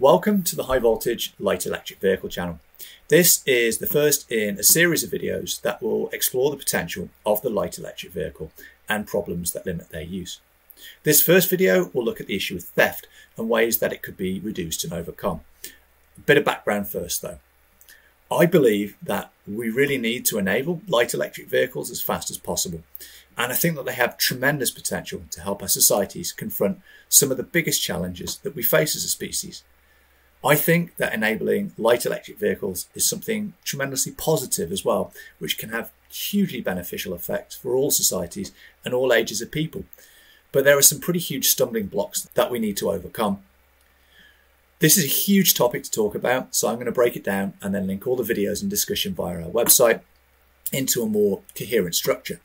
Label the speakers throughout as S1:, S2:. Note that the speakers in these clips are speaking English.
S1: Welcome to the High Voltage Light Electric Vehicle channel. This is the first in a series of videos that will explore the potential of the light electric vehicle and problems that limit their use. This first video will look at the issue of theft and ways that it could be reduced and overcome. A bit of background first though. I believe that we really need to enable light electric vehicles as fast as possible. And I think that they have tremendous potential to help our societies confront some of the biggest challenges that we face as a species I think that enabling light electric vehicles is something tremendously positive as well, which can have hugely beneficial effects for all societies and all ages of people. But there are some pretty huge stumbling blocks that we need to overcome. This is a huge topic to talk about, so I'm going to break it down and then link all the videos and discussion via our website into a more coherent structure.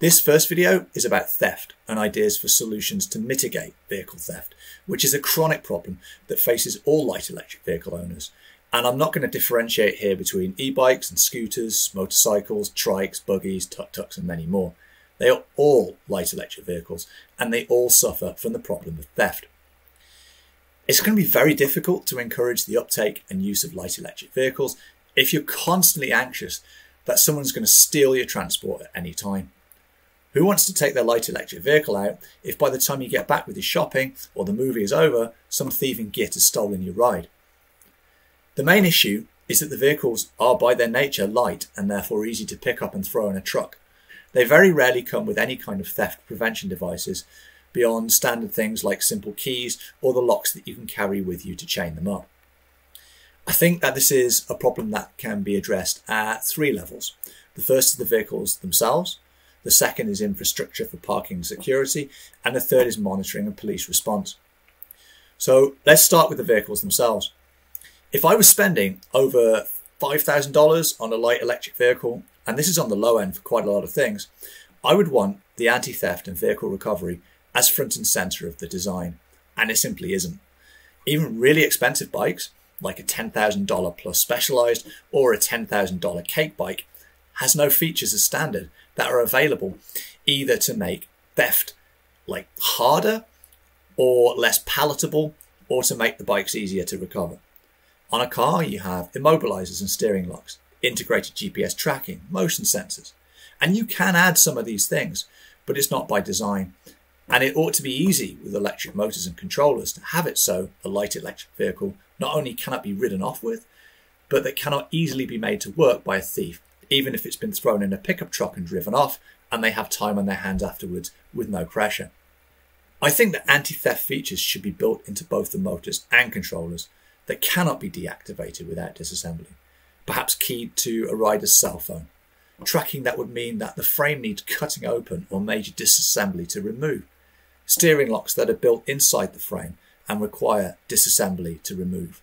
S1: This first video is about theft and ideas for solutions to mitigate vehicle theft, which is a chronic problem that faces all light electric vehicle owners. And I'm not going to differentiate here between e-bikes and scooters, motorcycles, trikes, buggies, tuk-tuks and many more. They are all light electric vehicles and they all suffer from the problem of theft. It's going to be very difficult to encourage the uptake and use of light electric vehicles if you're constantly anxious that someone's going to steal your transport at any time. Who wants to take their light electric vehicle out if by the time you get back with your shopping or the movie is over, some thieving git has stolen your ride? The main issue is that the vehicles are by their nature light and therefore easy to pick up and throw in a truck. They very rarely come with any kind of theft prevention devices beyond standard things like simple keys or the locks that you can carry with you to chain them up. I think that this is a problem that can be addressed at three levels. The first is the vehicles themselves, the second is infrastructure for parking and security. And the third is monitoring and police response. So let's start with the vehicles themselves. If I was spending over $5,000 on a light electric vehicle, and this is on the low end for quite a lot of things, I would want the anti-theft and vehicle recovery as front and center of the design. And it simply isn't. Even really expensive bikes, like a $10,000 plus specialized or a $10,000 cake bike, has no features as standard that are available either to make theft like harder or less palatable or to make the bikes easier to recover. On a car, you have immobilizers and steering locks, integrated GPS tracking, motion sensors, and you can add some of these things, but it's not by design. And it ought to be easy with electric motors and controllers to have it so a light electric vehicle not only cannot be ridden off with, but that cannot easily be made to work by a thief even if it's been thrown in a pickup truck and driven off, and they have time on their hands afterwards with no pressure. I think that anti-theft features should be built into both the motors and controllers that cannot be deactivated without disassembly, perhaps keyed to a rider's cell phone. Tracking that would mean that the frame needs cutting open or major disassembly to remove. Steering locks that are built inside the frame and require disassembly to remove.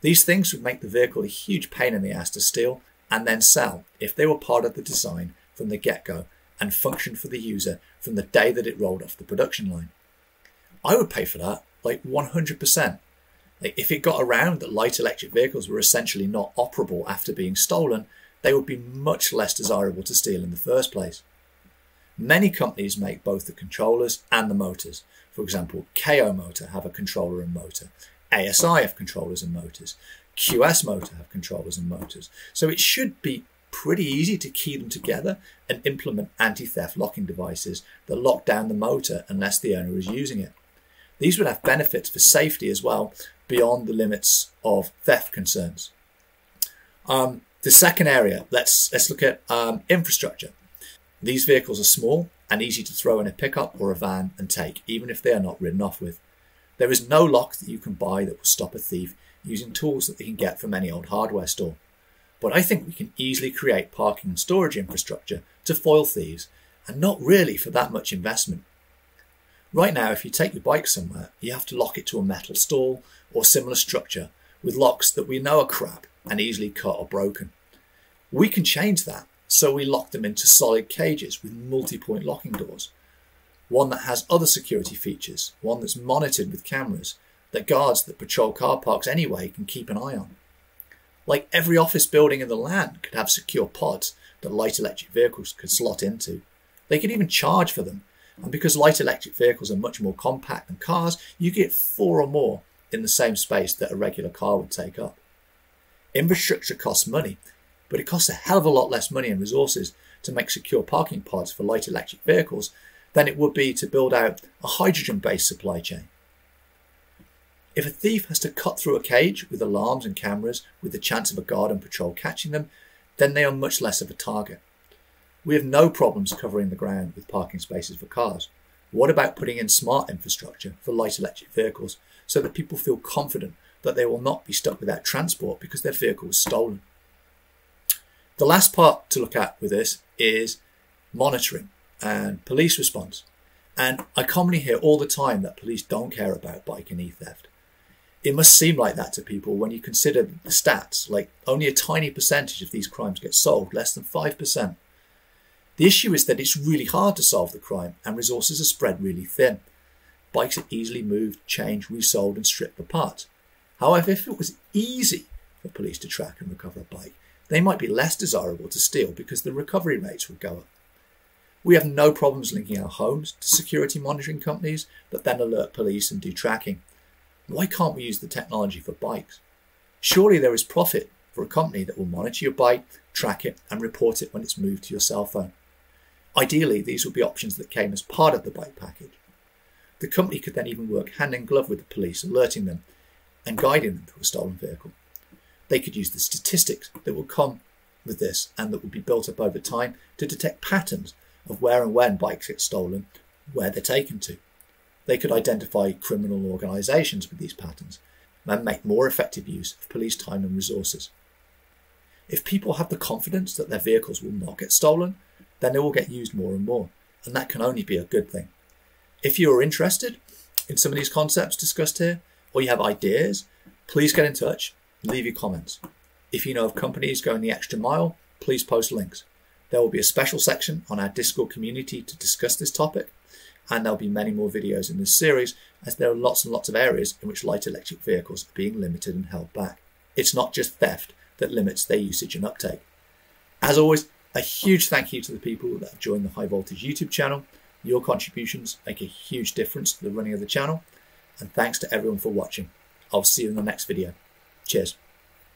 S1: These things would make the vehicle a huge pain in the ass to steal and then sell if they were part of the design from the get-go and function for the user from the day that it rolled off the production line. I would pay for that like 100%. Like if it got around that light electric vehicles were essentially not operable after being stolen, they would be much less desirable to steal in the first place. Many companies make both the controllers and the motors. For example, KO Motor have a controller and motor. ASI have controllers and motors. QS motor have controllers and motors. So it should be pretty easy to key them together and implement anti-theft locking devices that lock down the motor unless the owner is using it. These would have benefits for safety as well beyond the limits of theft concerns. Um, the second area, let's, let's look at um, infrastructure. These vehicles are small and easy to throw in a pickup or a van and take, even if they are not ridden off with. There is no lock that you can buy that will stop a thief using tools that they can get from any old hardware store. But I think we can easily create parking and storage infrastructure to foil thieves and not really for that much investment. Right now, if you take your bike somewhere, you have to lock it to a metal stall or similar structure with locks that we know are crap and easily cut or broken. We can change that, so we lock them into solid cages with multi-point locking doors. One that has other security features, one that's monitored with cameras, that guards that patrol car parks anyway can keep an eye on. Like every office building in the land could have secure pods that light electric vehicles could slot into. They could even charge for them. And because light electric vehicles are much more compact than cars, you get four or more in the same space that a regular car would take up. Infrastructure costs money, but it costs a hell of a lot less money and resources to make secure parking pods for light electric vehicles than it would be to build out a hydrogen based supply chain. If a thief has to cut through a cage with alarms and cameras with the chance of a guard and patrol catching them, then they are much less of a target. We have no problems covering the ground with parking spaces for cars. What about putting in smart infrastructure for light electric vehicles so that people feel confident that they will not be stuck without transport because their vehicle was stolen? The last part to look at with this is monitoring and police response. And I commonly hear all the time that police don't care about bike and e-theft. It must seem like that to people when you consider the stats, like only a tiny percentage of these crimes get solved, less than 5%. The issue is that it's really hard to solve the crime and resources are spread really thin. Bikes are easily moved, changed, resold, and stripped apart. However, if it was easy for police to track and recover a bike, they might be less desirable to steal because the recovery rates would go up. We have no problems linking our homes to security monitoring companies that then alert police and do tracking. Why can't we use the technology for bikes? Surely there is profit for a company that will monitor your bike, track it, and report it when it's moved to your cell phone. Ideally, these would be options that came as part of the bike package. The company could then even work hand in glove with the police, alerting them and guiding them to a stolen vehicle. They could use the statistics that will come with this and that will be built up over time to detect patterns of where and when bikes get stolen, where they're taken to. They could identify criminal organisations with these patterns and make more effective use of police time and resources. If people have the confidence that their vehicles will not get stolen, then they will get used more and more, and that can only be a good thing. If you are interested in some of these concepts discussed here, or you have ideas, please get in touch, leave your comments. If you know of companies going the extra mile, please post links. There will be a special section on our Discord community to discuss this topic, and there'll be many more videos in this series as there are lots and lots of areas in which light electric vehicles are being limited and held back. It's not just theft that limits their usage and uptake. As always, a huge thank you to the people that have joined the High Voltage YouTube channel. Your contributions make a huge difference to the running of the channel, and thanks to everyone for watching. I'll see you in the next video. Cheers.